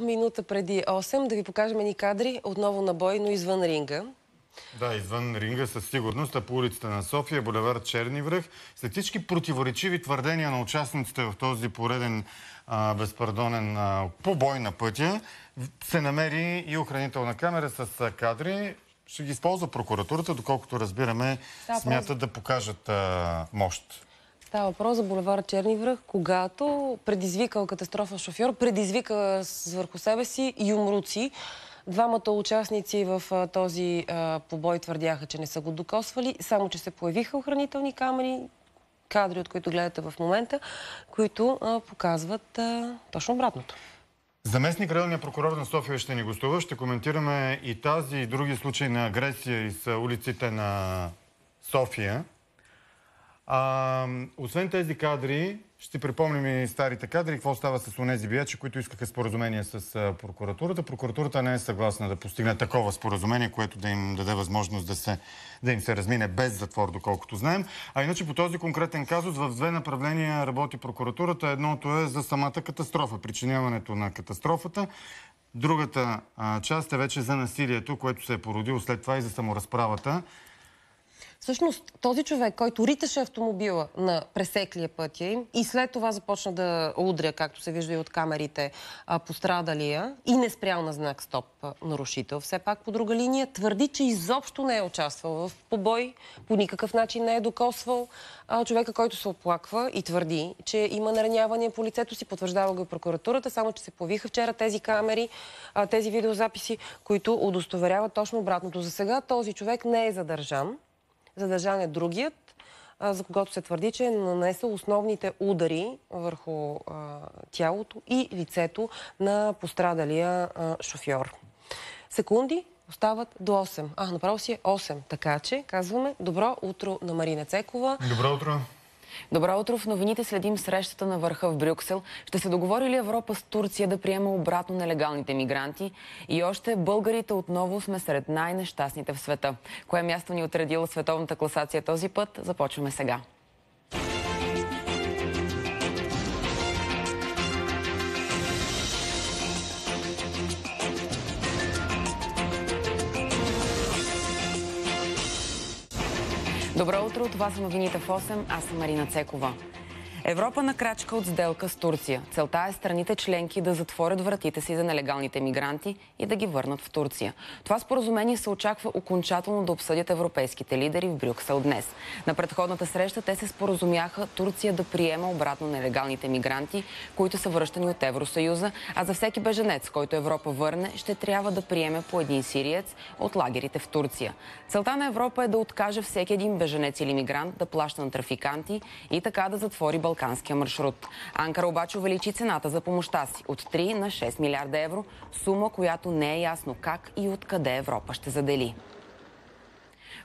Минута преди 8 да ви покажем ни кадри отново на бой, но извън ринга. Да, извън ринга със сигурност, а по улицата на София, булевар Черни връх. След всички противоречиви твърдения на участниците в този пореден а, безпардонен а, побой на пътя, се намери и охранителна камера с а, кадри. Ще ги използва прокуратурата, доколкото разбираме, Да, смятат да покажат а, мощ. Става въпрос за булевар Черни връх, когато предизвикал катастрофа шофьор, предизвика върху себе си юмруци. Двамата участници в този побой твърдяха, че не са го докосвали, само че се появиха охранителни камери, кадри, от които гледате в момента, които показват точно обратното. Заместник районния прокурор на София ще ни гостува. Ще коментираме и тази и други случаи на агресия из улиците на София. А, освен тези кадри, ще припомним и старите кадри, какво става с онези биячи, които искаха споразумение с прокуратурата. Прокуратурата не е съгласна да постигне такова споразумение, което да им даде възможност да, се, да им се размине без затвор, доколкото знаем. А иначе по този конкретен казус в две направления работи прокуратурата. Едното е за самата катастрофа, причиняването на катастрофата. Другата а, част е вече за насилието, което се е породило след това и за саморазправата. Всъщност, този човек, който риташе автомобила на пресеклия пътя им и след това започна да удря, както се вижда и от камерите, пострадалия и не спрял на знак стоп нарушител, все пак по друга линия, твърди, че изобщо не е участвал в побой, по никакъв начин не е докосвал а, човека, който се оплаква и твърди, че има наранявания по лицето си, потвърждава го и прокуратурата, само че се появиха вчера тези камери, а, тези видеозаписи, които удостоверяват точно обратното. За сега този човек не е задържан. Задържан е другият, за когото се твърди, че е нанесъл основните удари върху тялото и лицето на пострадалия шофьор. Секунди остават до 8. А, направо си е 8. Така че казваме добро утро на Марина Цекова. Добро утро! Добро утро. В новините следим срещата на върха в Брюксел. Ще се договори ли Европа с Турция да приема обратно нелегалните мигранти? И още българите отново сме сред най-нещастните в света. Кое място ни отредила световната класация този път? Започваме сега. Добро утро, това са новините в 8. Аз съм Марина Цекова. Европа на крачка от сделка с Турция. Целта е страните членки да затворят вратите си за нелегалните мигранти и да ги върнат в Турция. Това споразумение се очаква окончателно да обсъдят европейските лидери в Брюксел днес. На предходната среща те се споразумяха Турция да приема обратно нелегалните мигранти, които са връщани от Евросъюза, а за всеки беженец, който Европа върне, ще трябва да приеме по един сириец от лагерите в Турция. Целта на Европа е да откаже всеки един беженец или мигрант да плаща на трафиканти и така да затвори балканския маршрут. Анкара обаче увеличи цената за помощта си от 3 на 6 милиарда евро, сума, която не е ясно как и откъде Европа ще задели.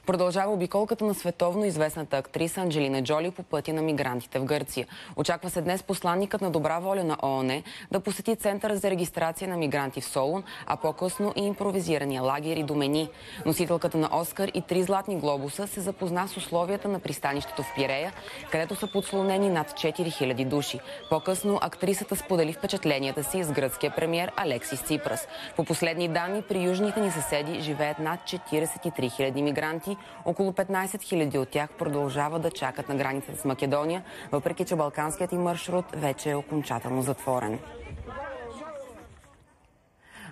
Продължава обиколката на световно известната актриса Анджелина Джоли по пътя на мигрантите в Гърция. Очаква се днес посланникът на добра воля на ООН да посети Центъра за регистрация на мигранти в Солун, а по-късно и импровизирания лагер и домени. Носителката на Оскар и три златни глобуса се запозна с условията на пристанището в Пирея, където са подслонени над 4000 души. По-късно актрисата сподели впечатленията си с гръцкия премьер Алексис Ципрас. По последни данни при южните ни съседи живеят над 43 000 мигранти, около 15 000 от тях продължават да чакат на границата с Македония, въпреки че балканският им маршрут вече е окончателно затворен.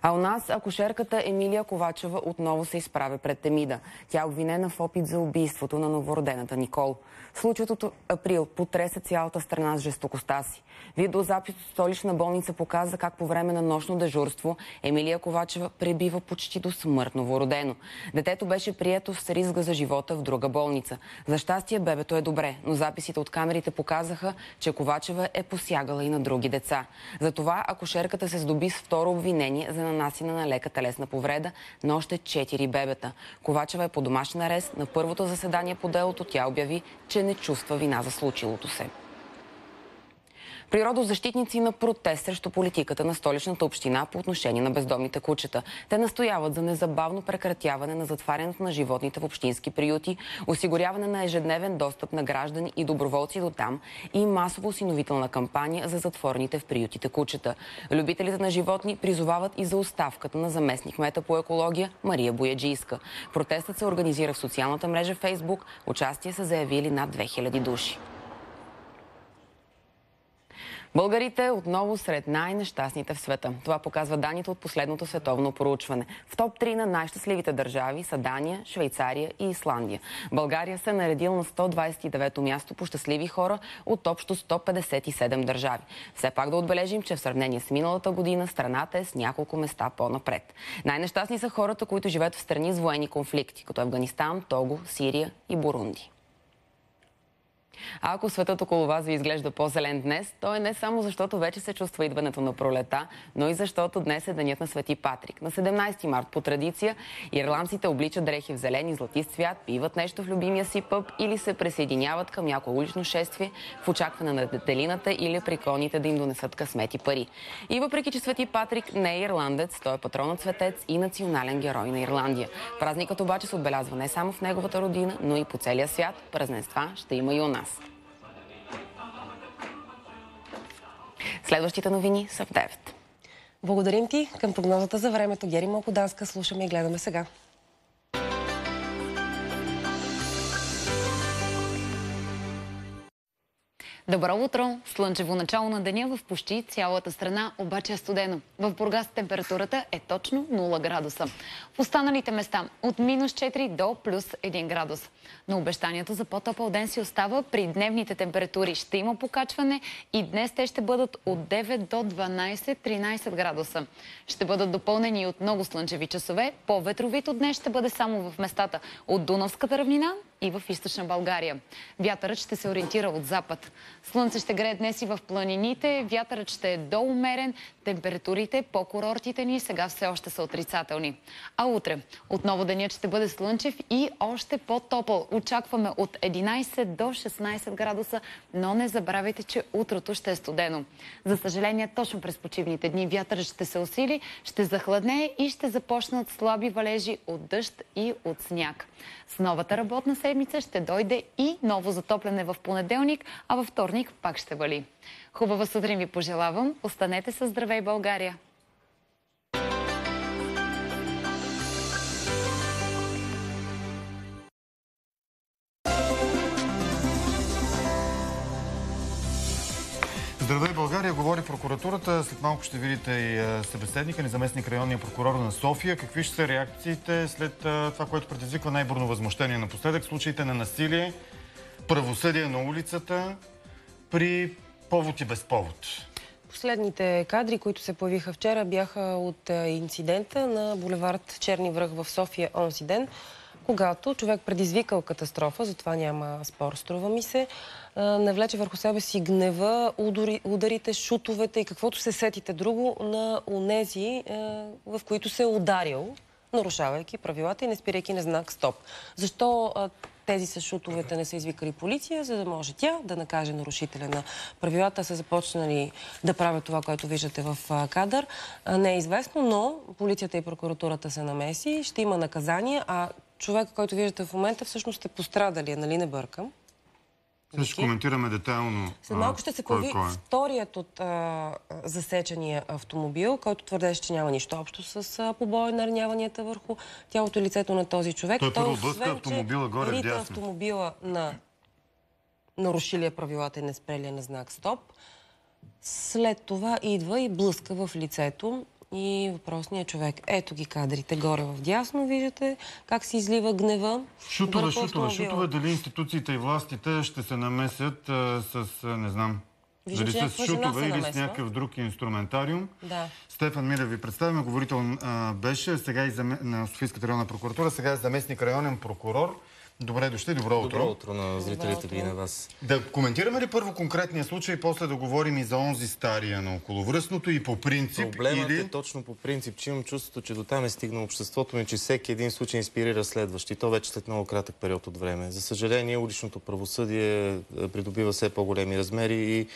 А у нас акушерката Емилия Ковачева отново се изправя пред Темида. Тя е обвинена в опит за убийството на новородената Никол. Случаят от април потреса цялата страна с жестокостта си. Видеозапис от столична болница показа как по време на нощно дежурство Емилия Ковачева пребива почти до смърт новородено. Детето беше прието с ризга за живота в друга болница. За щастие бебето е добре, но записите от камерите показаха, че Ковачева е посягала и на други деца. Затова акушерката се здоби с второ обвинение за нанасина на лека телесна повреда на още 4 бебета. Ковачева е по домашен арест. На първото заседание по делото тя обяви, че не чувства вина за случилото се. Природозащитници на протест срещу политиката на столичната община по отношение на бездомните кучета. Те настояват за незабавно прекратяване на затварянето на животните в общински приюти, осигуряване на ежедневен достъп на граждани и доброволци до там и масово осиновителна кампания за затворените в приютите кучета. Любителите на животни призовават и за оставката на заместник мета по екология Мария Бояджийска. Протестът се организира в социалната мрежа Фейсбук. Участие са заявили над 2000 души. Българите отново сред най-нещастните в света. Това показва данните от последното световно проучване. В топ 3 на най-щастливите държави са Дания, Швейцария и Исландия. България се е наредил на 129-то място по щастливи хора от общо 157 държави. Все пак да отбележим, че в сравнение с миналата година страната е с няколко места по-напред. Най-нещастни са хората, които живеят в страни с военни конфликти, като Афганистан, Того, Сирия и Бурунди. А ако светът около вас ви изглежда по-зелен днес, то е не само защото вече се чувства идването на пролета, но и защото днес е денят на Свети Патрик. На 17 март по традиция ирландците обличат дрехи в зелен и златист цвят, пиват нещо в любимия си пъп или се присъединяват към някое улично шествие в очакване на детелината или приконите да им донесат късмет и пари. И въпреки, че Свети Патрик не е ирландец, той е патронът светец и национален герой на Ирландия. Празникът обаче се отбелязва не само в неговата родина, но и по целия свят. Празненства ще има и у нас. Следващите новини са в 9. Благодарим ти. Към прогнозата за времето Гери Малкоданска слушаме и гледаме сега. Добро утро! Слънчево начало на деня в почти цялата страна, обаче е студено. В Бургас температурата е точно 0 градуса. В останалите места от минус 4 до плюс 1 градус. Но обещанието за по-топъл ден си остава при дневните температури. Ще има покачване и днес те ще бъдат от 9 до 12-13 градуса. Ще бъдат допълнени от много слънчеви часове. По-ветровито днес ще бъде само в местата от Дунавската равнина и в източна България. Вятърът ще се ориентира от запад. Слънце ще грее днес и в планините, вятърът ще е доумерен, температурите по курортите ни сега все още са отрицателни. А утре отново денят ще бъде слънчев и още по-топъл. Очакваме от 11 до 16 градуса, но не забравяйте, че утрото ще е студено. За съжаление, точно през почивните дни вятърът ще се усили, ще захладне и ще започнат слаби валежи от дъжд и от сняг. С новата работна седмица ще дойде и ново затопляне в понеделник, а във вторник пак ще вали. Хубава сутрин ви пожелавам. Останете с здравей България! Прокуратурата. След малко ще видите и събеседника ни, заместник районния прокурор на София. Какви ще са реакциите след това, което предизвиква най-бурно възмущение напоследък, случаите на насилие, правосъдие на улицата при повод и без повод? Последните кадри, които се появиха вчера, бяха от инцидента на булевард Черни връх в София онзи ден, когато човек предизвикал катастрофа, затова няма спор, струва ми се, навлече върху себе си гнева, ударите, шутовете и каквото се сетите друго на унези, в които се е ударил, нарушавайки правилата и не спирайки на знак стоп. Защо тези с шутовете не са извикали полиция, за да може тя да накаже нарушителя на правилата, са започнали да правят това, което виждате в кадър. Не е известно, но полицията и прокуратурата се намеси, ще има наказания, а човека, който виждате в момента, всъщност е пострадали, нали не бъркам? Сега ще коментираме детайлно. След малко ще се появи кой, вторият от а, засечения автомобил, който твърдеше, че няма нищо общо с а, побоя на раняванията върху тялото и лицето на този човек. Той първо блъска автомобила горе в дясно. автомобила на нарушилия правилата и не спрелия на знак стоп. След това идва и блъска в лицето и въпросният човек. Ето ги кадрите горе в дясно, виждате как се излива гнева. Шутове, шутове, шутове. Дали институциите и властите ще се намесят а, с, а, не знам, Виждам, дали с шутове или с някакъв друг инструментариум. Да. Стефан Милев ви представяме. Говорител а, беше сега и зам... на Софийската районна прокуратура, сега е заместник районен прокурор. Добре дошли, добро утро. Добро утро на зрителите ви и на вас. Да коментираме ли първо конкретния случай, после да говорим и за онзи стария на околовръстното и по принцип? Проблемът или... е точно по принцип, че имам чувството, че до там е стигнал обществото ми, че всеки един случай инспирира следващ. И то вече след много кратък период от време. За съжаление, уличното правосъдие придобива все по-големи размери и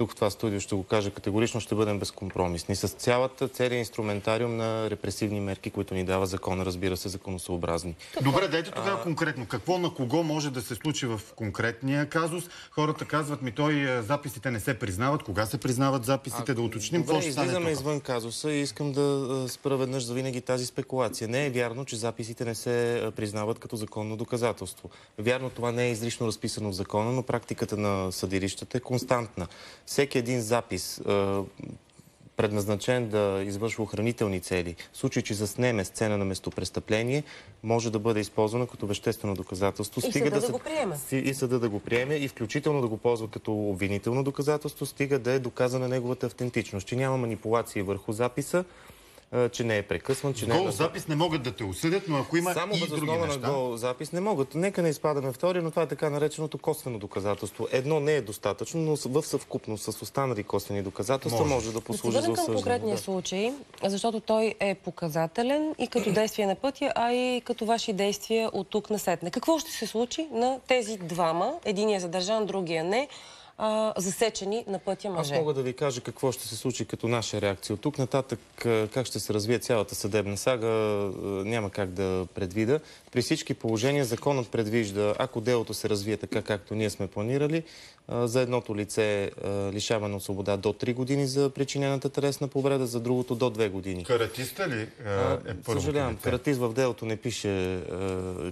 тук в това студио ще го кажа категорично, ще бъдем безкомпромисни. С цялата, целият инструментариум на репресивни мерки, които ни дава закона, разбира се, законосъобразни. Добре, дайте тогава конкретно. Какво на кого може да се случи в конкретния казус? Хората казват ми, той е, записите не се признават. Кога се признават записите? да уточним какво ще стане излизаме извън казуса и искам да а, спра веднъж за винаги тази спекулация. Не е вярно, че записите не се а, признават като законно доказателство. Вярно, това не е изрично разписано в закона, но практиката на съдилищата е константна. Всеки един запис, а, предназначен да извършва охранителни цели, в случай, че заснеме сцена на местопрестъпление, може да бъде използвано като веществено доказателство. И съда да го приеме. и съда да го приеме и включително да го ползва като обвинително доказателство, стига да е доказана неговата автентичност, че няма манипулации върху записа, че не е прекъсван, че не е... Гол запис не могат да те осъдят, но ако има Само и други основа на неща... гол запис не могат. Нека не изпадаме в теория, но това е така нареченото косвено доказателство. Едно не е достатъчно, но в съвкупност с останали косвени доказателства може, Може. да Да послужи за върнем към осъждане. конкретния Да. случай, защото той е показателен и като действие на пътя, а и като ваши действия от тук насетне. Какво ще се случи на тези двама, единия е задържан, другия не, а, засечени на пътя Аз мъже? мога да ви кажа какво ще се случи като наша реакция. От тук нататък как ще се развие цялата съдебна сага, няма как да предвида. При всички положения законът предвижда, ако делото се развие така, както ние сме планирали, за едното лице лишаване от свобода до 3 години за причинената телесна повреда, за другото до 2 години. Каратиста ли е, първото Съжалявам, лице? каратист в делото не пише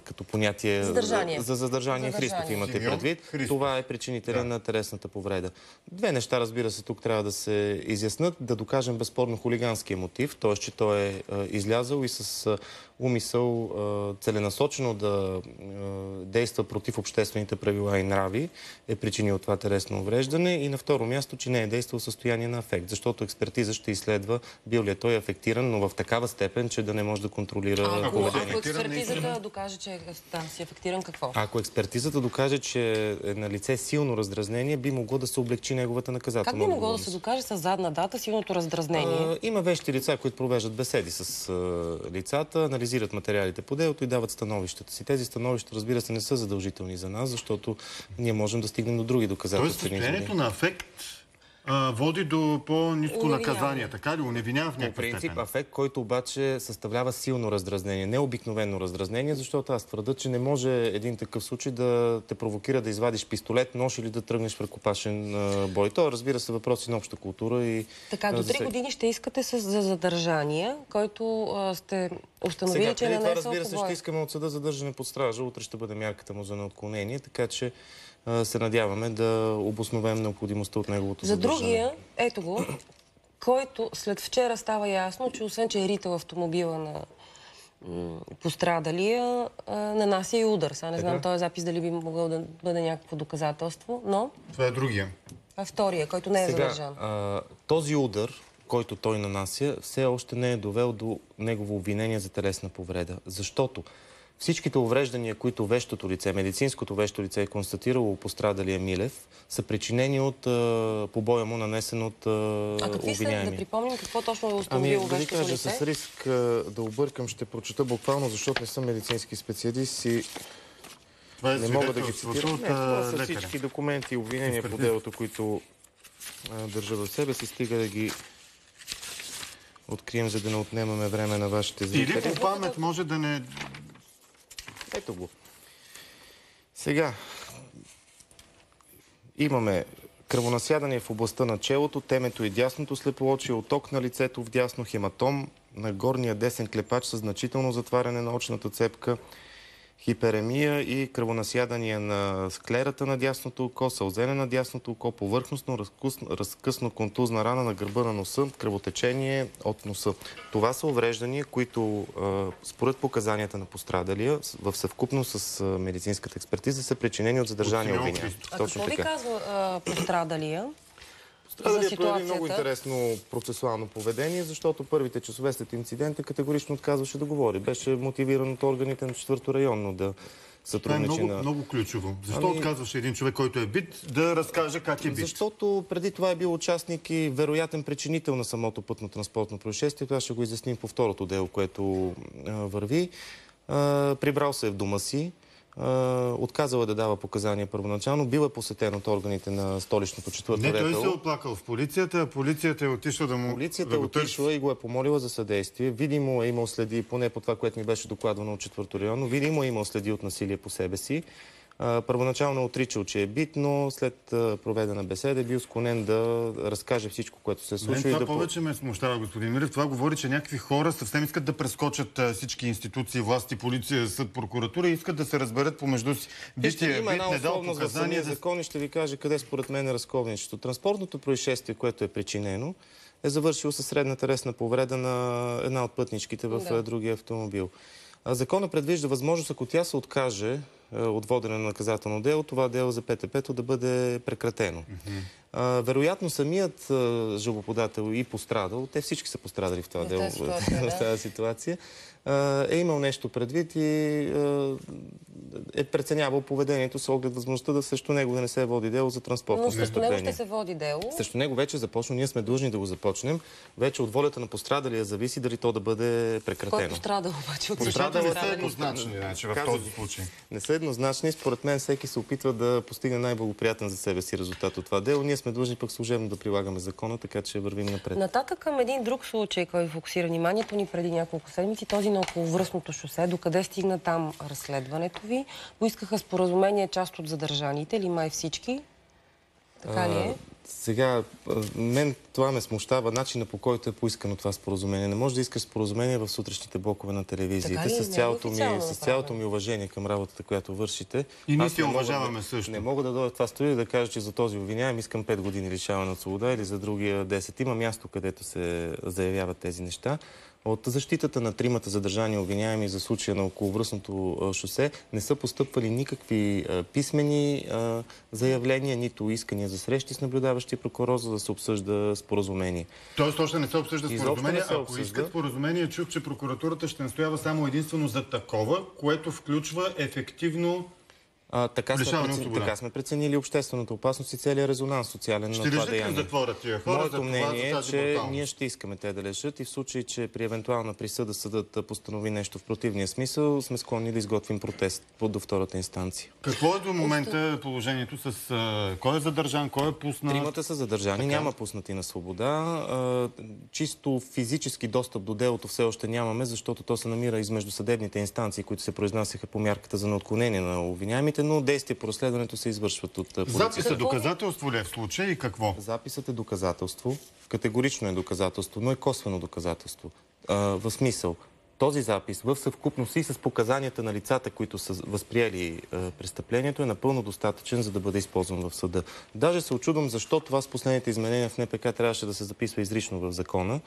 като понятие Задържание. за задържание, Задържание. Христов имате Симеон предвид. Христов. Това е причинителя Да. на телесната повреда. Две неща, разбира се, тук трябва да се изяснат. Да докажем безспорно хулиганския мотив, т.е. че той е, е излязъл и с е, умисъл е, целенасочено да е, действа против обществените правила и нрави, е причинил това телесно увреждане. И на второ място, че не е действал в състояние на афект, защото експертиза ще изследва бил ли е той афектиран, но в такава степен, че да не може да контролира Ако, ако експертизата докаже, че е си ефектиран, какво? Ако експертизата докаже, че е на лице силно раздразнение, би могло да се облегчи неговата наказателна Как би могло да се докаже с задна дата силното раздразнение? А, има вещи лица, които провеждат беседи с а, лицата, анализират материалите по делото и дават становищата си. Тези становища, разбира се, не са задължителни за нас, защото ние можем да стигнем до други Тоест доказателствени състоянието на афект а, води до по-низко наказание, така ли? Уневинява в По някаква принцип, степен. афект, който обаче съставлява силно раздразнение, не обикновено раздразнение, защото аз твърда, че не може един такъв случай да те провокира да извадиш пистолет, нож или да тръгнеш в ръкопашен бой. То, разбира се, въпроси на обща култура и... Така, до за 3 всеки- години ще искате с, за задържание, който а, сте установили, Сега, че е преди това, разбира се, ще искаме от съда задържане под стража. Утре ще бъде мярката му за неотклонение, така че се надяваме да обосновем необходимостта от неговото За задържане. другия, ето го, който след вчера става ясно, че освен, че е ритал автомобила на пострадалия, нанася и удар. Сега не знам Така. този запис дали би могъл да бъде някакво доказателство, но Това е другия. това е втория, който не е Сега, задържан. а, този удар, който той нанася, все още не е довел до негово обвинение за телесна повреда. Защото всичките увреждания, които вещото лице, медицинското вещо лице е констатирало пострадалия Милев, са причинени от а, побоя му, нанесен от а, А какви са, да припомним, какво точно е Ами, установило да ви вещото кажа, лице? с риск а, да объркам, ще прочета буквално, защото не съм медицински специалист и Това е не мога да ги цитирам. Не, това са лекаря. всички документи и обвинения по делото, които а, държа в себе си, стига да ги открием, за да не отнемаме време на вашите Или зрители. по памет може да не... Ето го. Сега, имаме кръвонасядане в областта на челото, темето и дясното слепоочие, оток на лицето в дясно, хематом на горния десен клепач с значително затваряне на очната цепка, хиперемия и кръвонасядания на склерата на дясното око, сълзене на дясното око, повърхностно разкъсно, разкъсно контузна рана на гърба на носа, кръвотечение от носа. Това са увреждания, които според показанията на пострадалия в съвкупност с медицинската експертиза са причинени от задържания. Христов. А какво ви казва а, пострадалия? Пострадалият за прояви много интересно процесуално поведение, защото първите часове след инцидента категорично отказваше да говори. Беше мотивиран от органите на четвърто районно да Това е сътрудничи много, ключово. Защо Ами- отказваше един човек, който е бит, да разкаже как е бит? Защото преди това е бил участник и вероятен причинител на самото пътно-транспортно происшествие. Това ще го изясним по второто дело, което а, върви. А, прибрал се е в дома си. Отказала да дава показания първоначално. Бил е посетен от органите на столичното четвърто Не, той се е оплакал в полицията, а полицията е отишла да му Полицията е отишла и го е помолила за съдействие. Видимо е имал следи, поне по това, което ми беше докладвано от четвърто районно, видимо е имал следи от насилие по себе си. Първоначално е отричал, че е бит, но след проведена беседа е бил склонен да разкаже всичко, което се е Мен това да... по- повече ме смущава, господин Милев. Това говори, че някакви хора съвсем искат да прескочат всички институции, власти, полиция, съд, прокуратура и искат да се разберат помежду си. Вижте, Бития има бит една не дал показания. Да... закон и ще ви кажа къде според мен е разковничето. Транспортното происшествие, което е причинено, е завършило със средна телесна повреда на една от пътничките в Да. е, другия автомобил. А, Закона предвижда възможност, ако тя се откаже е, от водене на наказателно дело, това дело за ПТП-то да бъде прекратено. А, вероятно самият а, жалбоподател и пострадал, те всички са пострадали в това В дело, тази ситуация, да. в тази ситуация, а, е имал нещо предвид и а, е преценявал поведението с оглед възможността да срещу него да не се води дело за транспортно Но срещу него ще се води дело. Срещу него вече е започна, ние сме длъжни да го започнем. Вече от волята на пострадалия зависи дали то да бъде Кой прекратено. пострада обаче от Нещата не са пострадали? еднозначни, значи, в този случай. Не са еднозначни. Според мен всеки се опитва да постигне най-благоприятен за себе си резултат от това дело. Ние сме длъжни пък служебно да прилагаме закона, така че вървим напред. Нататък към един друг случай, който фокусира вниманието ни преди няколко седмици, този на околовръстното шосе. Докъде стигна там разследването ви? Поискаха споразумение част от задържаните или май всички? Така ли е? Сега, мен това ме смущава, начина по който е поискано това споразумение. Не може да искаш споразумение в сутрешните блокове на телевизиите. Така ли? С е цялото, ми, с цялото ми уважение към работата, която вършите. И ние мога уважаваме да- също. Не мога да дойда в това студио и да кажа, че за този обвиняем искам 5 години лишаване от свобода или за другия 10. Има място, където се заявяват тези неща. От защитата на тримата задържани обвиняеми за случая на околовръстното шосе не са постъпвали никакви писмени заявления, нито искания за срещи с наблюдаващия прокурор, за да се обсъжда споразумение. Тоест още не се обсъжда споразумение. се Ако обсъжда. искат споразумение, чух, че прокуратурата ще настоява само единствено за такова, което включва ефективно А, така, сме свобода. така сме преценили обществената опасност и целият резонанс социален Ще на това деяние. затвора тия хора Моето мнение е, че бруталност? ние ще искаме те да лежат и в случай, че при евентуална присъда съдът постанови нещо в противния смисъл, сме склонни да изготвим протест до втората инстанция. Какво е до момента положението с кой е задържан, кой е пуснат? Тримата са задържани, няма пуснати на свобода. Чисто физически достъп до делото все още нямаме, защото то се намира измежду съдебните инстанции, които се произнасяха по мярката за неотклонение на обвиняемите, но действия по разследването се извършват от полицията. Записа доказателство ли е в случая и какво? Записът е доказателство, категорично е доказателство, но е косвено доказателство. А, в смисъл, този запис в съвкупност и с показанията на лицата, които са възприели престъплението, е напълно достатъчен, за да бъде използван в съда. Даже се очудвам защо това с последните изменения в НПК трябваше да се записва изрично в закона,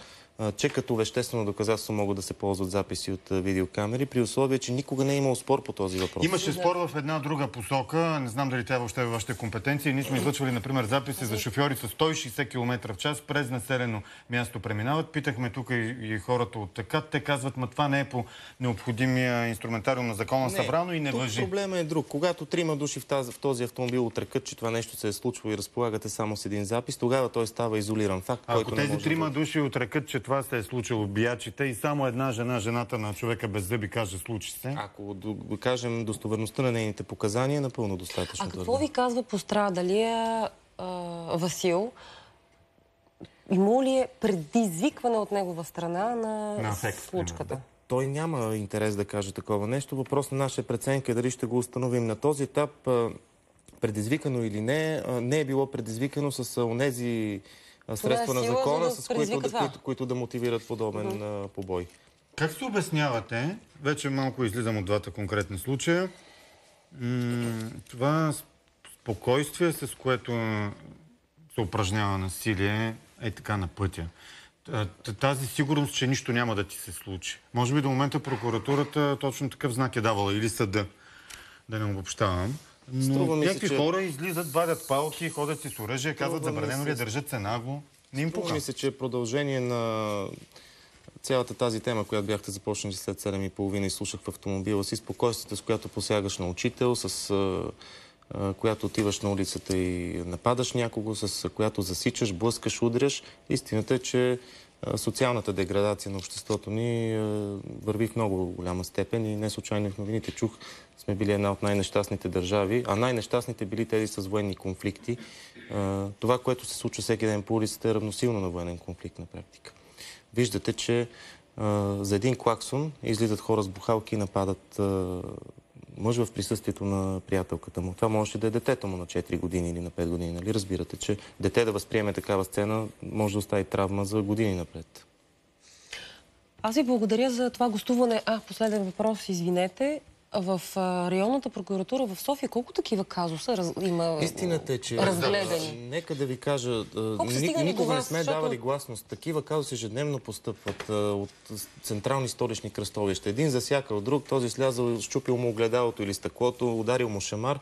че като веществено доказателство могат да се ползват записи от видеокамери, при условие, че никога не е имал спор по този въпрос. Имаше спор в една друга посока. Не знам дали тя въобще е вашите компетенции. Ние сме излъчвали, например, записи за шофьори с 160 км в час през населено място преминават. Питахме тук и, и хората от така. Те казват, ма това не е по необходимия инструментариум на закона събрано и не тук въжи. Проблема е друг. Когато трима души в, тази, в този автомобил отрекат, че това нещо се е случило и разполагате само с един запис, тогава той става изолиран факт, Ако тези трима души отрекат, че това се е случило биячите и само една жена, жената на човека без зъби, каже случи се. Ако до- кажем достоверността на нейните показания, е напълно достатъчно. А какво ви казва пострадалия а, Васил? Има ли е предизвикване от негова страна на, На афект, случката? Той няма интерес да каже такова нещо. Въпрос на наша преценка е дали ще го установим. На този етап, предизвикано или не, не е било предизвикано с онези средства на сила, закона, за да с които да, които, които да мотивират подобен а, побой. Как се обяснявате, вече малко излизам от двата конкретни случая, това спокойствие, с което се упражнява насилие, е така на пътя. Тази сигурност, че нищо няма да ти се случи. Може би до момента прокуратурата точно такъв знак е давала или съда, да не обобщавам. Но Струва ми се, някакви че- хора излизат, вадят палки, ходят си с оръжие, казват забранено ли е, държат се нагло. Не им пука. ми се, че продължение на цялата тази тема, която бяхте започнали след 7.30 и слушах в автомобила си, спокойствието, с която посягаш на учител, с която отиваш на улицата и нападаш някого, с която засичаш, блъскаш, удряш. Истината е, че социалната деградация на обществото ни върви в много голяма степен и не случайно в новините чух, сме били една от най-нещастните държави, а най-нещастните били тези с военни конфликти. Това, което се случва всеки ден по улицата е равносилно на военен конфликт на практика. Виждате, че за един клаксон излизат хора с бухалки и нападат мъж в присъствието на приятелката му. Това може да е детето му на 4 години или на 5 години. Нали? Разбирате, че дете да възприеме такава сцена може да остави травма за години напред. Аз ви благодаря за това гостуване. А, последен въпрос, извинете. В районната прокуратура в София колко такива казуса раз... има Истината е, че... разгледани? Нека да ви кажа, ни, никога не сме защото- давали гласност. Такива казуси ежедневно постъпват от централни столични кръстовища. Един засякал друг, този слязал, щупил му огледалото или стъклото, ударил му шамар.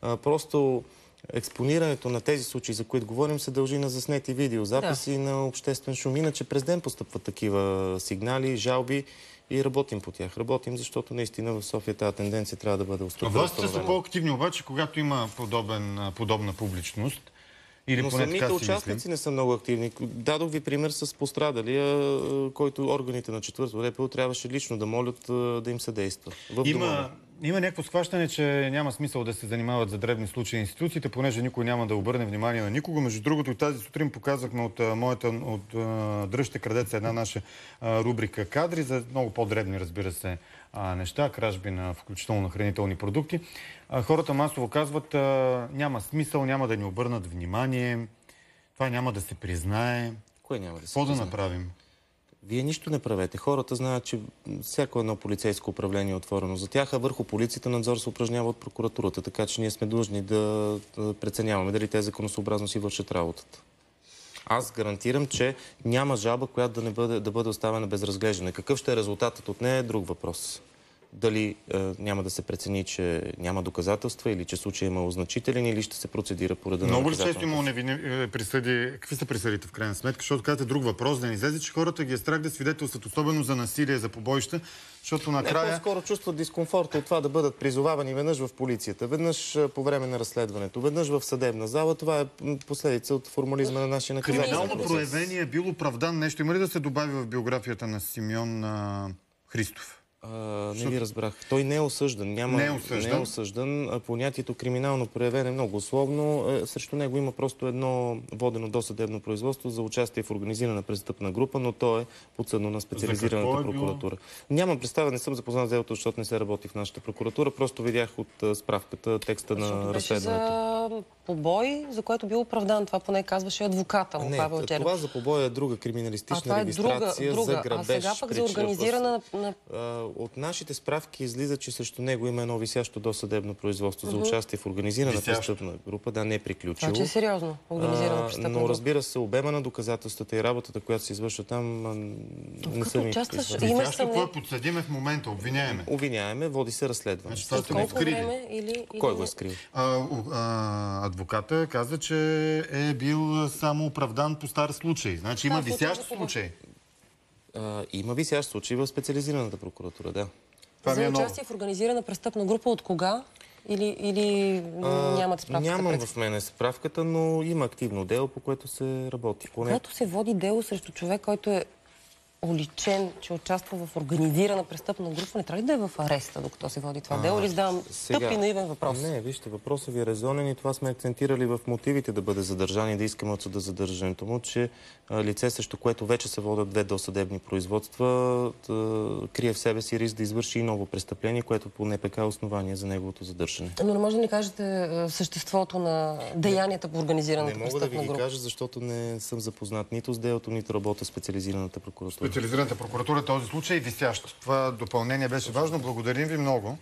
Просто експонирането на тези случаи, за които говорим, се дължи на заснети видеозаписи и на обществен шум. Иначе през ден постъпват такива сигнали, жалби и работим по тях. Работим, защото наистина в София тази тенденция трябва да бъде установена. Властите са по-активни обаче, когато има подобен, подобна публичност. Или Но самите участници мислим. не са много активни. Дадох ви пример с пострадалия, който органите на четвърто РПО трябваше лично да молят да им съдейства. В Има. Има някакво схващане, че няма смисъл да се занимават за дребни случаи институциите, понеже никой няма да обърне внимание на никого. Между другото, и тази сутрин показахме от моята, от Дръжте крадеца една наша рубрика кадри за много по-дребни, разбира се, неща, кражби на включително на хранителни продукти. Хората масово казват, няма смисъл, няма да ни обърнат внимание, това няма да се признае. Кое няма да се Какво да направим? Вие нищо не правете. Хората знаят, че всяко едно полицейско управление е отворено за тях, а върху полицията надзор се упражнява от прокуратурата. Така че ние сме длъжни да, преценяваме дали те законосъобразно си вършат работата. Аз гарантирам, че няма жалба, която да, не бъде, да бъде оставена без. Какъв ще е резултатът от нея е друг въпрос. Дали е, няма да се прецени, че няма доказателства или че случай е малозначителен или ще се процедира по реда на Много ли често наказателната има невини е, присъди? Какви са присъдите в крайна сметка? Защото казвате друг въпрос, да не излезе, че хората ги е страх да свидетелстват, особено за насилие, за побоища, защото Не, накрая... по-скоро чувстват дискомфорта от това да бъдат призовавани веднъж в полицията, веднъж а, по време на разследването, веднъж в съдебна зала. Това е последица от формализма на нашия наказателен Криминално процес. проявение е бил оправдан нещо. Има ли да се добави в биографията на Симеон а, Христов? А, не ви разбрах. Той не е осъждан. Няма, Не е осъждан. Не е осъждан. А, Понятието криминално проявен е много условно. Е, Срещу него има просто едно водено досъдебно производство за участие в организирана престъпна група, но то е подсъдно на специализираната е било? прокуратура. Нямам представа, не съм запознат с делото, защото не се работи в нашата прокуратура. Просто видях от а, справката текста Защото на разследването. за побой, за което бил оправдан. Това поне казваше адвоката му, Не, Павел Черев. това за побоя е друга А криминалистична това е друга, регистрация друга. за грабеж. а сега пък за организирана... На... А, От нашите справки излиза, че срещу него има едно висящо досъдебно производство за участие в организирана Висящо. престъпна група. Да, не е приключило. Това, че е сериозно. Организирана А, престъпна но разбира се, обема на доказателствата и работата, която се извършва там, а, не са ми участваш-. Имаш съмнение? е подсъдиме в момента? Обвиняеме. Обвиняеме, води се разследване. Значи това сте Колко скрили. Кой го е скрил? Адвоката каза, че е бил само оправдан по стар случай. Значи има висящ случай. А, има висящ случай в специализираната прокуратура, да. Това е За участие в организирана престъпна група от кога? Или, или А, нямате справка? Нямам в мене справката, но има активно дело, по което се работи. Поне Когато се води дело срещу човек, който е уличен, че участва в организирана престъпна група, не трябва ли да е в ареста, докато се води това дело? Или задавам тъп и наивен въпрос? Не, вижте, въпросът ви е резонен и това сме акцентирали в мотивите да бъде задържан и да искаме от съда задържането му, че а, лице, срещу което вече се водят две досъдебни производства, да, крие в себе си риск да извърши и ново престъпление, което по НПК е основание за неговото задържане. Но не може да ни кажете съществото на деянията по организираната Не мога да ви престъпна ги кажа, защото не съм запознат нито с делото, нито работа в специализираната прокуратура. Специализираната прокуратура този случай е висящ. Това допълнение беше важно. Благодарим ви много.